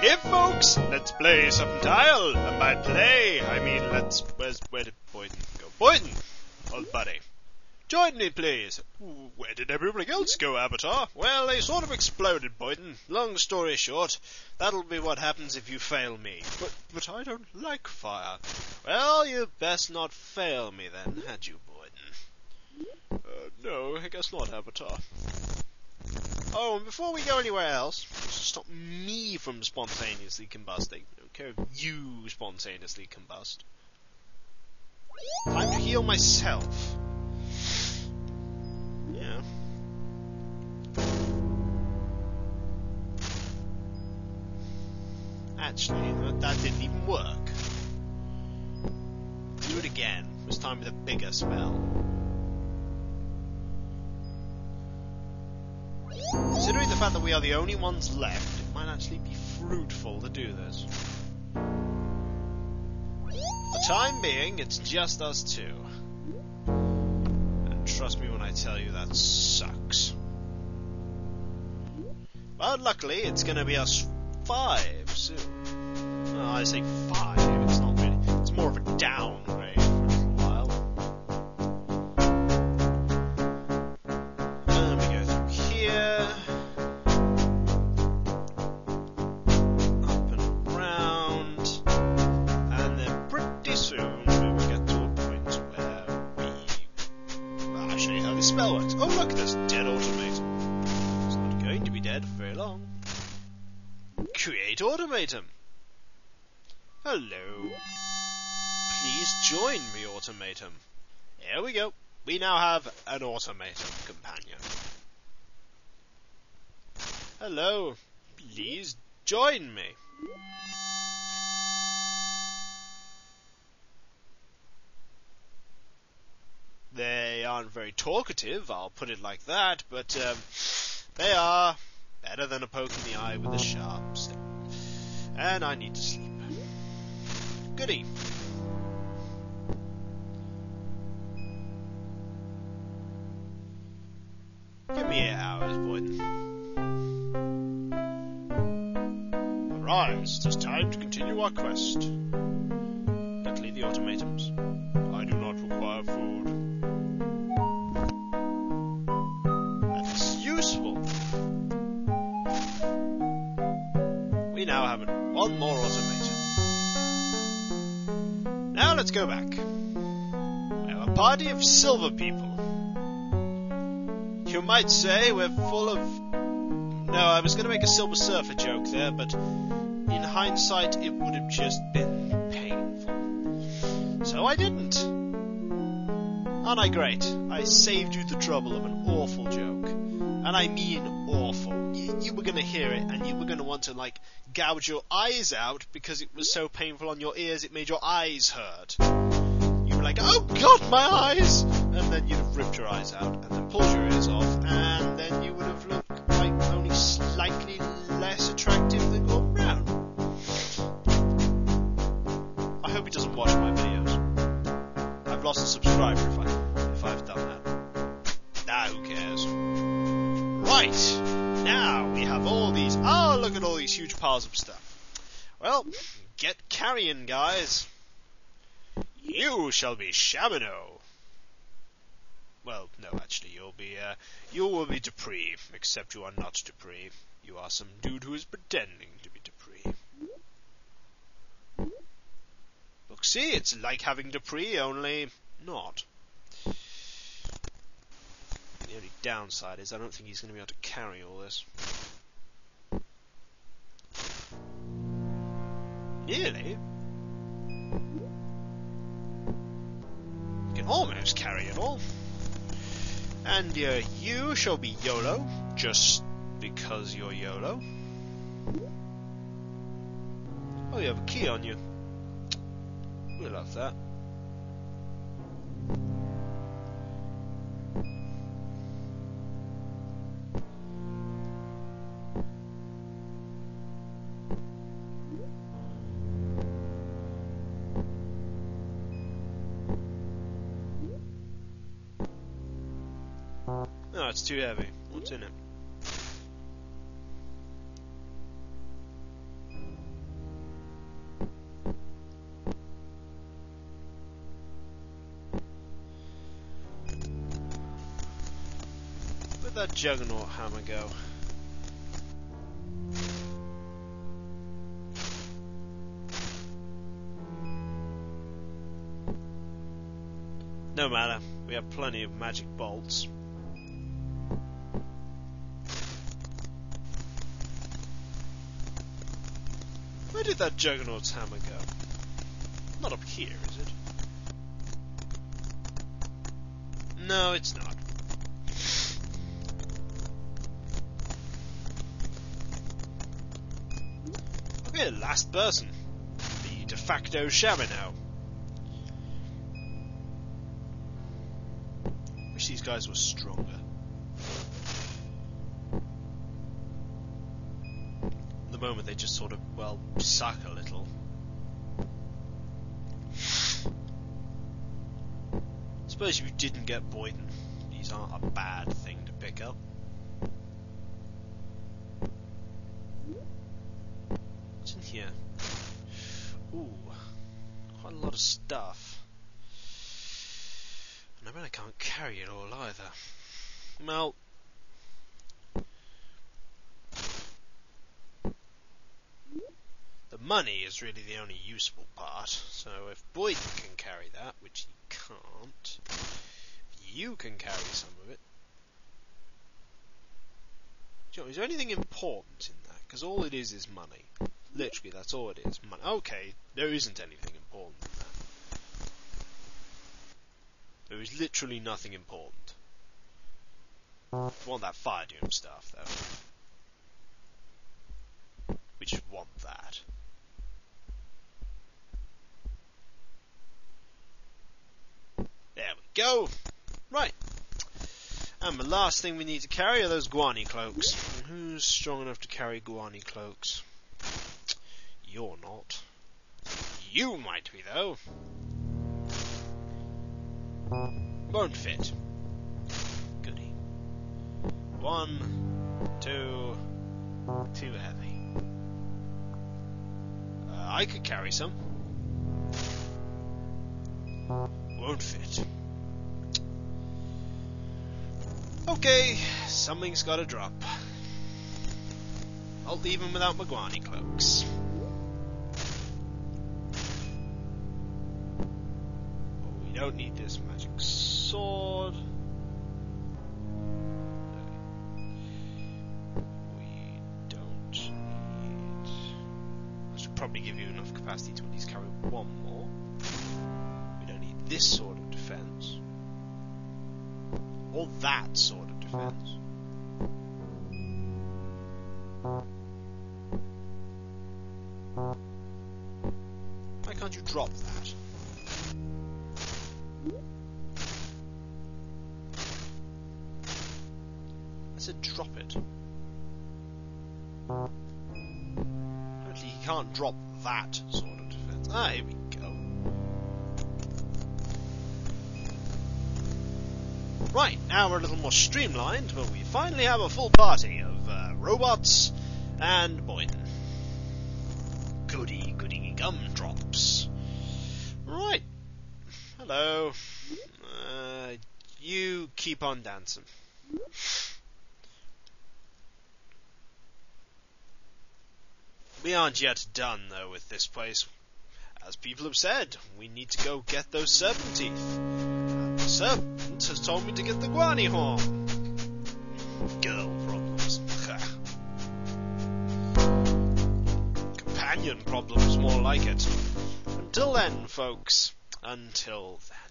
Hey folks, let's play some tile. And by play, I mean let's. Where's where did Boydon go? Boydon, old buddy, join me please. Where did everybody else go, Avatar? Well, they sort of exploded, Boydon. Long story short, that'll be what happens if you fail me. But but I don't like fire. Well, you'd best not fail me then, had you, Boydon? Uh, no, I guess not, Avatar. Oh, and before we go anywhere else, to stop me from spontaneously combusting, I don't care if you spontaneously combust. Time to heal myself. Yeah. Actually, that, that didn't even work. Do it again. This time with a bigger spell. Considering the fact that we are the only ones left, it might actually be fruitful to do this. For the time being, it's just us two. And trust me when I tell you that sucks. But luckily, it's gonna be us five soon. Well, I say five, it's not really. It's more of a downgrade I'll show you this spell works. Oh, look, there's dead automaton. It's not going to be dead for very long. Create automaton. Hello. Please join me, automaton. Here we go. We now have an automaton companion. Hello. Please join me. They aren't very talkative, I'll put it like that, but um, they are better than a poke in the eye with a sharp stick. And I need to sleep. Goody. Give me eight hours, Boydon. Arise, it is time to continue our quest. Luckily, the automatons. One more automaton. Now let's go back. We have a party of silver people. You might say we're full of. No, I was going to make a Silver Surfer joke there, but in hindsight, it would have just been painful. So I didn't. Aren't I great? I saved you the trouble of an awful joke. And I mean awful. You, you were going to hear it, and you were going to want to, like, gouge your eyes out because it was so painful on your ears it made your eyes hurt. You were like, oh god, my eyes! And then you'd have ripped your eyes out, and then pulled your ears off, and then you would have looked like only slightly less attractive than Gordon Brown. I hope he doesn't watch my videos. I've lost a subscriber if, I, if I've done that. Nah, who cares? Right! Look at all these huge piles of stuff. Well, get carrying, guys. You shall be Shamino. Well, no, actually, you'll be, uh, you will be Dupre, except you are not Dupre. You are some dude who is pretending to be Dupre. Look, see, it's like having Dupre, only not. The only downside is I don't think he's going to be able to carry all this. Nearly. You can almost carry it all. And uh, you shall be Iolo, just because you're Iolo. Oh, you have a key on you. We love that. it's too heavy. What's in it? Where'd that juggernaut hammer go? No matter, we have plenty of magic bolts. That Juggernaut's hammer go? Not up here, is it? No, it's not. Okay, the last person. The de facto shaman now. Wish these guys were stronger. Moment they just sort of, well, suck a little. suppose you didn't get Boydon, these aren't a bad thing to pick up. What's in here? Ooh, quite a lot of stuff. And I bet I can't carry it all either. Well, money is really the only useful part. So if Boydon can carry that, which he can't. You can carry some of it. Know, is there anything important in that? Because all it is is money. Literally, that's all it is. Money. Okay, there isn't anything important in that. There is literally nothing important. Want that fire doom stuff, though. We just want that. Go! Right. And the last thing we need to carry are those Gwani cloaks. who's strong enough to carry Gwani cloaks? You're not. You might be, though. Won't fit. Goody. One, two, too heavy. Uh, I could carry some. Won't fit. Okay, something's gotta drop. I'll leave him without Maguani cloaks. But we don't need this magic sword. We don't need... I should probably give you enough capacity to at least carry one more. We don't need this sort of defense. Or that sort Why can't you drop that? I said drop it. Apparently he can't drop that sort of defense. Ah, Right, now we're a little more streamlined, but we finally have a full party of uh, robots and Boydon. Goody, goody gumdrops. Right. Hello. Uh, you keep on dancing. We aren't yet done, though, with this place. As people have said, we need to go get those serpent teeth serpent has told me to get the Gwani horn. Girl problems. Companion problems, more like it. Until then, folks. Until then.